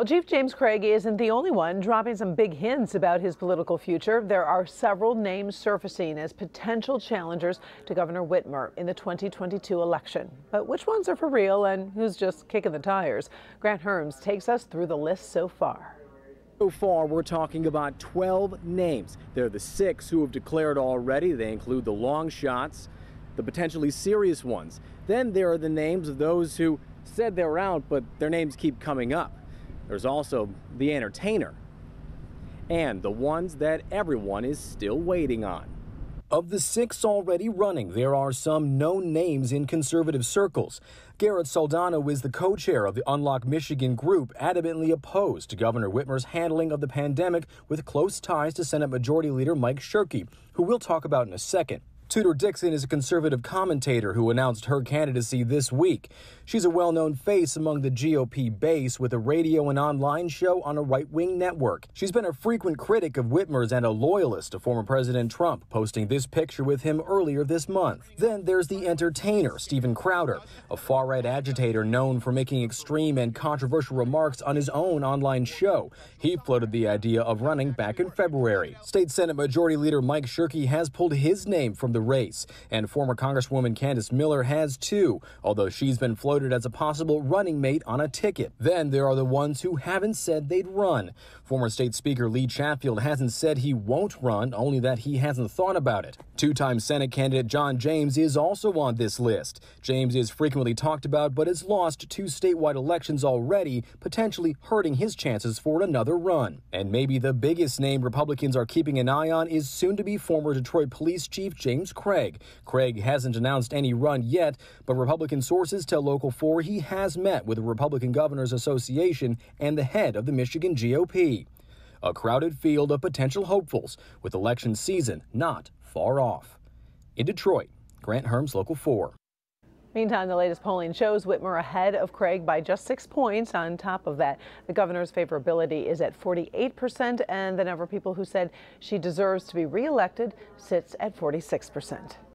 Well, Chief James Craig isn't the only one dropping some big hints about his political future. There are several names surfacing as potential challengers to Governor Whitmer in the 2022 election. But which ones are for real and who's just kicking the tires? Grant Herms takes us through the list so far. So far, we're talking about 12 names. They're the six who have declared already. They include the long shots, the potentially serious ones. Then there are the names of those who said they were out, but their names keep coming up. There's also the entertainer and the ones that everyone is still waiting on. Of the six already running, there are some known names in conservative circles. Garrett Soldano is the co chair of the Unlock Michigan group, adamantly opposed to Governor Whitmer's handling of the pandemic with close ties to Senate Majority Leader Mike Shirkey, who we'll talk about in a second. Tudor Dixon is a conservative commentator who announced her candidacy this week. She's a well known face among the GOP base with a radio and online show on a right wing network. She's been a frequent critic of Whitmer's and a loyalist to former President Trump, posting this picture with him earlier this month. Then there's the entertainer, Steven Crowder, a far right agitator known for making extreme and controversial remarks on his own online show. He floated the idea of running back in February. State Senate Majority Leader Mike Shirkey has pulled his name from the the race. And former Congresswoman Candice Miller has too, although she's been floated as a possible running mate on a ticket. Then there are the ones who haven't said they'd run. Former State Speaker Lee Chatfield hasn't said he won't run, only that he hasn't thought about it. Two time Senate candidate John James is also on this list. James is frequently talked about, but has lost two statewide elections already, potentially hurting his chances for another run. And maybe the biggest name Republicans are keeping an eye on is soon to be former Detroit Police Chief Craig. Craig hasn't announced any run yet, but Republican sources tell Local 4 he has met with the Republican Governors Association and the head of the Michigan GOP. A crowded field of potential hopefuls, with election season not far off. In Detroit, Grant Herms, Local 4. Meantime, the latest polling shows Whitmer ahead of Craig by just six points. On top of that, the governor's favorability is at 48%, and the number of people who said she deserves to be reelected sits at 46%.